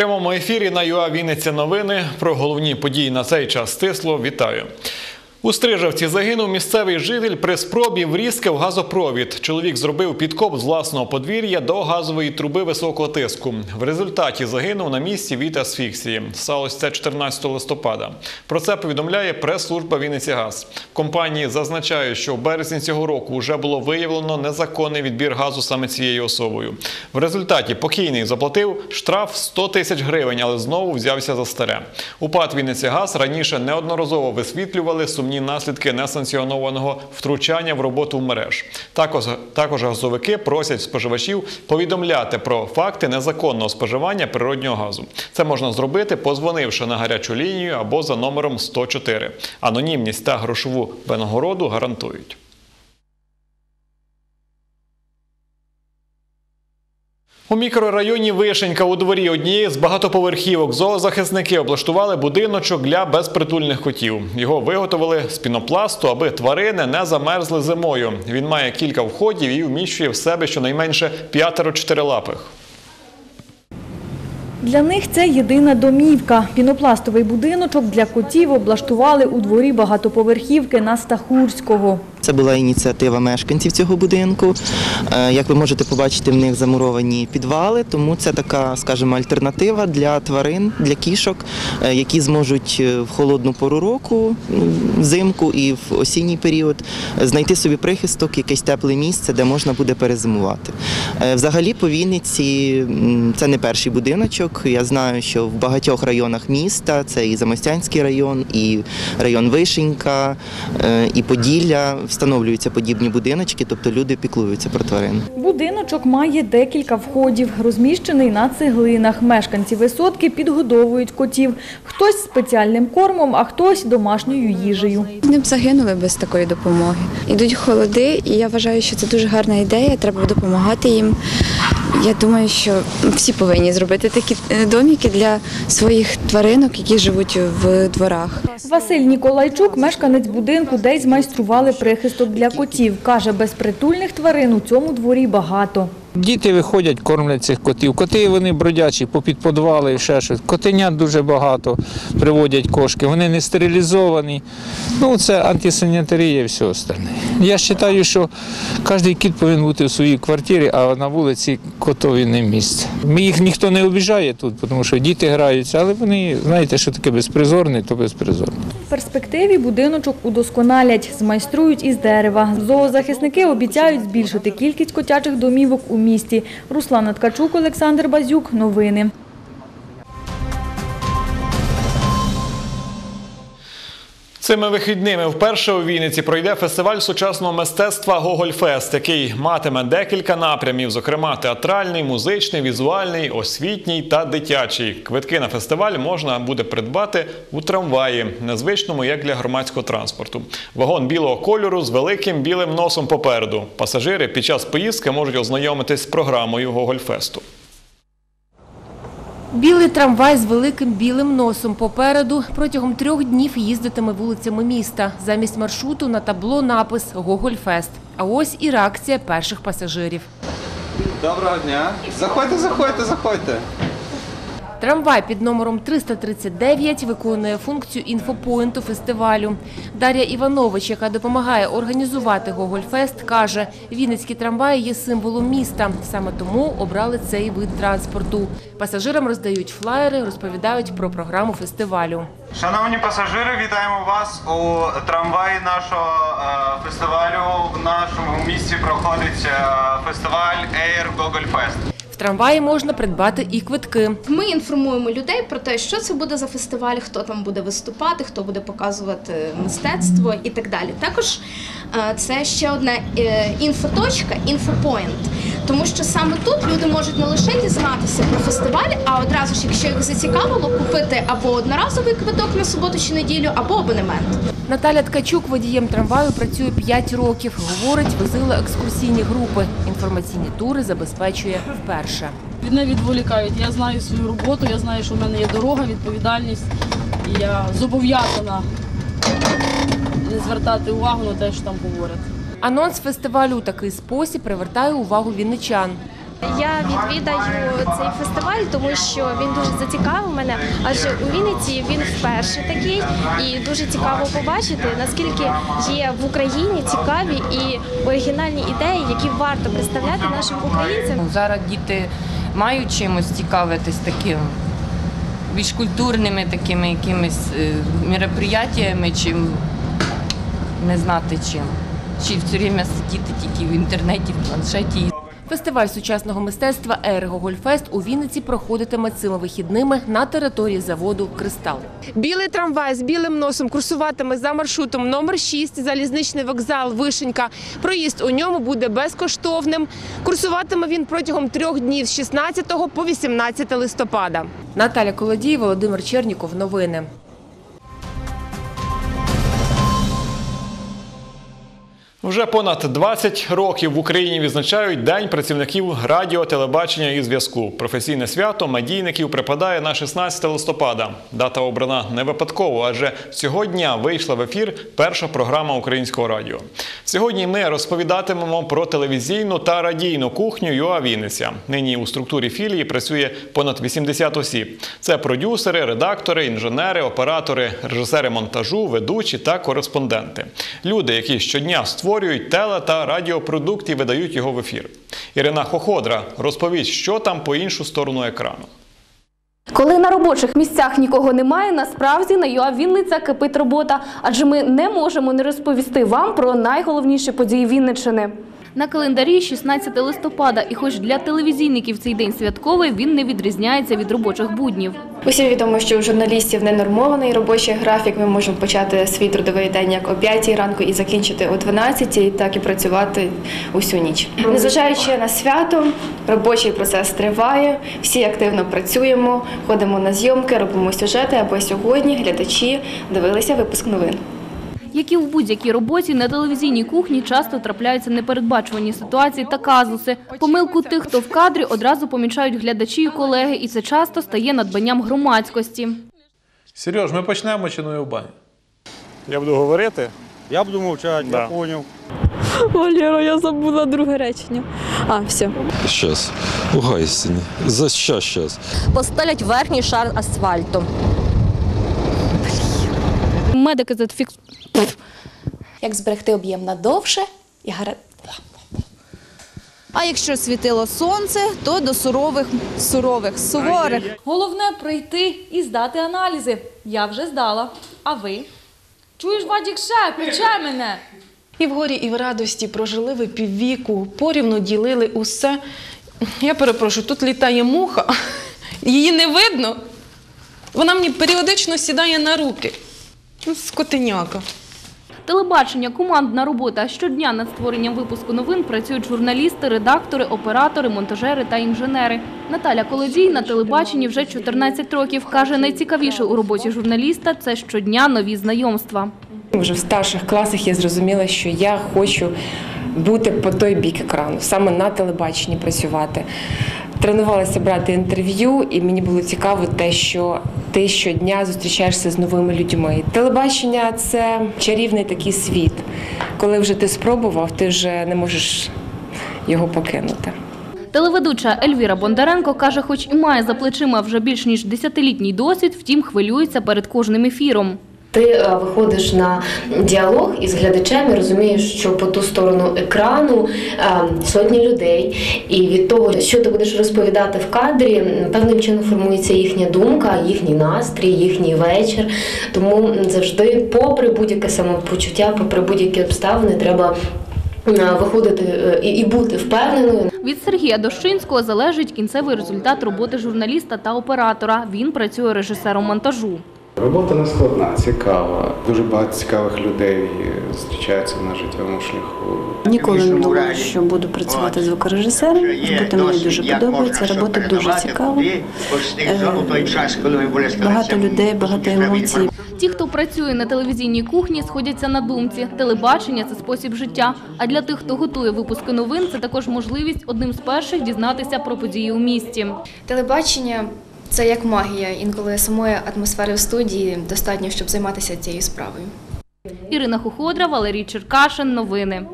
Прямому ефірі на ЮА Вінниця новини про головні події на цей час стисло. Вітаю. У Стрижавці загинув місцевий житель при спробі врізки в газопровід. Чоловік зробив підкоп з власного подвір'я до газової труби високого тиску. В результаті загинув на місці від асфіксії. Сталося це 14 листопада. Про це повідомляє прес-служба Вінницягаз. Компанії зазначають, що в березні цього року вже було виявлено незаконний відбір газу саме цією особою. В результаті покійний заплатив штраф 100 тисяч гривень, але знову взявся за старе. УПАД Вінницягаз раніше неодноразово висвітлювали сумні наслідки несанкціонованого втручання в роботу мереж. Також, також газовики просять споживачів повідомляти про факти незаконного споживання природнього газу. Це можна зробити, позвонивши на гарячу лінію або за номером 104. Анонімність та грошову винагороду гарантують. У мікрорайоні Вишенька у дворі однієї з багатоповерхівок зоозахисники облаштували будиночок для безпритульних котів. Його виготовили з пінопласту, аби тварини не замерзли зимою. Він має кілька входів і вміщує в себе щонайменше п'ятеро чотирилапих. Для них це єдина домівка. Пінопластовий будиночок для котів облаштували у дворі багатоповерхівки на Стахурського. Це була ініціатива мешканців цього будинку. Е, Як ви можете побачити, в них замуровані підвали, тому це така, скажімо, альтернатива для тварин, для кішок, е, які зможуть е, в холодну пору року, взимку і в осінній період знайти собі прихисток, якесь тепле місце, де можна буде перезимувати. Взагалі, по Вінниці це не перший будиночок. Я знаю, що в багатьох районах міста це і Замостянський район, і район Вишенька, е, і Поділля встановлюються подібні будиночки, тобто люди піклуються про тварин. Будиночок має декілька входів, розміщений на цеглинах. Мешканці висотки підгодовують котів. Хтось спеціальним кормом, а хтось домашньою їжею. Вони б загинули без такої допомоги. Ідуть холоди, і я вважаю, що це дуже гарна ідея. Треба допомагати їм. Я думаю, що всі повинні зробити такі доміки для своїх тваринок, які живуть в дворах. Василь Ніколайчук, мешканець будинку, де й змайстрували прихисток для котів. Каже, безпритульних тварин у цьому дворі багато. Діти виходять, кормлять цих котів. Коти вони бродячі, попід подвали і ще щось. Котенят дуже багато приводять кошки. Вони не стерилізовані. Ну, це антисанітарія і все остальне. Я вважаю, що кожен кіт повинен бути в своїй квартирі, а на вулиці котові не місце. Їх ніхто не обіжає тут, тому що діти граються, але вони, знаєте, що таке безпризорний, то безпризорний. В перспективі будиночок удосконалять, змайструють із дерева. Зоозахисники обіцяють збільшити кількість котячих домівок у місті. Руслана Ткачук, Олександр Базюк. Новини. Цими вихідними вперше у Вінниці пройде фестиваль сучасного мистецтва Гогольфест, який матиме декілька напрямів, зокрема театральний, музичний, візуальний, освітній та дитячий. Квитки на фестиваль можна буде придбати у трамваї, незвичному як для громадського транспорту. Вагон білого кольору з великим білим носом попереду. Пасажири під час поїздки можуть ознайомитись з програмою Гогольфесту. Білий трамвай з великим білим носом попереду протягом трьох днів їздитиме вулицями міста. Замість маршруту на табло напис «Гогольфест». А ось і реакція перших пасажирів. Доброго дня. Заходьте, заходьте, заходьте. Трамвай під номером 339 виконує функцію інфопоінту фестивалю. Дар'я Іванович, яка допомагає організувати Гогольфест, каже, Вінницькі трамваї є символом міста. Саме тому обрали цей вид транспорту. Пасажирам роздають флаєри, розповідають про програму фестивалю. Шановні пасажири, вітаємо вас у трамваї нашого е, фестивалю. В нашому місті проходить е, фестиваль Air Gogol Fest. В трамваї можна придбати і квитки. Ми інформуємо людей про те, що це буде за фестиваль, хто там буде виступати, хто буде показувати мистецтво і так далі. Також е, це ще одна е, інфоточка, інфопоінт. Тому що саме тут люди можуть не лише дізнатися про фестиваль, а одразу ж, якщо їх зацікавило, купити або одноразовий квиток на суботу чи неділю, або абонемент. Наталя Ткачук водієм трамваю працює 5 років. Говорить, возила екскурсійні групи. Інформаційні тури забезпечує вперше. Мене відволікають. Я знаю свою роботу, я знаю, що в мене є дорога, відповідальність. І я зобов'язана не звертати увагу на те, що там говорять. Анонс фестивалю у такий спосіб привертає увагу вінничан. Я відвідаю цей фестиваль, тому що він дуже зацікавив мене, адже у Вінниці він вперше такий, і дуже цікаво побачити, наскільки є в Україні цікаві і оригінальні ідеї, які варто представляти нашим українцям. Ну, Зараз діти мають чимось цікавитись таким більш культурними такими якимись е, мероприятиями, чим не знати чим. Чи все время сидіти тільки в інтернеті, в планшеті. Фестиваль сучасного мистецтва «Ергогольфест» у Вінниці проходитиме цими вихідними на території заводу «Кристал». Білий трамвай з білим носом курсуватиме за маршрутом номер 6 залізничний вокзал Вишенька. Проїзд у ньому буде безкоштовним. Курсуватиме він протягом трьох днів з 16 по 18 листопада. Наталя Колодій, Володимир Черніков. Новини. Вже понад 20 років в Україні відзначають День працівників радіо, телебачення і зв'язку. Професійне свято медійників припадає на 16 листопада. Дата обрана не випадково, адже цього дня вийшла в ефір перша програма українського радіо. Сьогодні ми розповідатимемо про телевізійну та радійну кухню UA Вінниця. Нині у структурі філії працює понад 80 осіб. Це продюсери, редактори, інженери, оператори, режисери монтажу, ведучі та кореспонденти. Люди, які щодня створюють теле та радіопродукт і видають його в ефір. Ірина Хоходра розповість, що там по іншу сторону екрану. Коли на робочих місцях нікого немає, насправді на UA Вінниця кипить робота, адже ми не можемо не розповісти вам про найголовніші події Вінниччини. На календарі 16 листопада, і хоч для телевізійників цей день святковий, він не відрізняється від робочих буднів. Усім відомо, що у журналістів ненормований робочий графік. Ми можемо почати свій трудовий день як о 5 ранку і закінчити о 12, так і працювати усю ніч. Незважаючи на свято, робочий процес триває. Всі активно працюємо, ходимо на зйомки, робимо сюжети, аби сьогодні глядачі дивилися випуск новин. Як і в будь-якій роботі, на телевізійній кухні часто трапляються непередбачувані ситуації та казуси. Помилку тих, хто в кадрі, одразу помічають глядачі і колеги, і це часто стає надбанням громадськості. Сереж, ми почнемо чи не в бані? Я буду говорити. Я буду мовчати, я поняв. Валера, я забула друге речення. А, все. Щас. У Гайсині. За щас, щас. Постелять верхній шар асфальту. Медики зафікс... Як зберегти об'єм надовше і гарантувати. А якщо світило сонце, то до сурових, сурових, суворих. Головне прийти і здати аналізи. Я вже здала. А ви? Чуєш, Вадік, ще, включай мене. І в горі, і в радості прожили ви піввіку, порівну ділили усе. Я перепрошую, тут літає муха, її не видно. Вона мені періодично сідає на руки. Ну, Скотиняка. Телебачення, командна робота. Щодня над створенням випуску новин працюють журналісти, редактори, оператори, монтажери та інженери. Наталя Колодій на телебаченні вже 14 років. Каже, найцікавіше у роботі журналіста – це щодня нові знайомства. Вже в старших класах я зрозуміла, що я хочу бути по той бік екрану, саме на телебаченні працювати. Тренувалася брати інтерв'ю, і мені було цікаво те, що ти щодня зустрічаєшся з новими людьми. Телебачення це чарівний такий світ. Коли вже ти спробував, ти вже не можеш його покинути. Телеведуча Ельвіра Бондаренко каже, хоч і має за плечима вже більш ніж десятилітній досвід, втім хвилюється перед кожним ефіром. Ти е, виходиш на діалог із глядачем розумієш, що по ту сторону екрану е, сотні людей, і від того, що ти будеш розповідати в кадрі, певним чином формується їхня думка, їхній настрій, їхній вечір. Тому завжди, попри будь-яке самопочуття, попри будь-які обставини, треба е, виходити і бути впевненою. Від Сергія Дощинського залежить кінцевий результат роботи журналіста та оператора. Він працює режисером монтажу. Робота не складна, цікава. Дуже багато цікавих людей зустрічаються на життєвому шляху. Ніколи не думала, що буду працювати звукорежисером. Робота мені дуже подобається, робота дуже цікава. Е, Багато людей, багато емоцій. Ті, хто працює на телевізійній кухні, сходяться на думці. Телебачення це спосіб життя. А для тих, хто готує випуски новин, це також можливість одним з перших дізнатися про події у місті. Телебачення це як магія. Інколи самої атмосфери в студії достатньо, щоб займатися цією справою. Ірина Хуходра, Валерій Черкашин. Новини.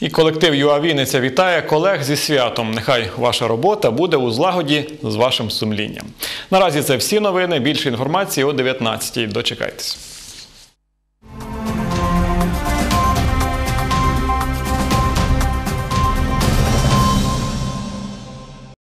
І колектив ЮА Вінниця вітає колег зі святом. Нехай ваша робота буде у злагоді з вашим сумлінням. Наразі це всі новини. Більше інформації о 19-й. Дочекайтесь.